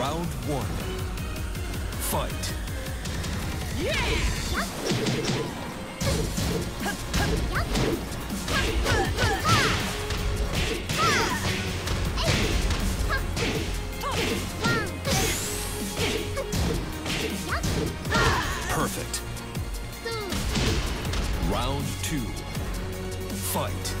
Round one. Fight. Perfect. Round two. Fight.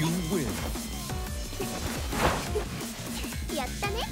You win. やったね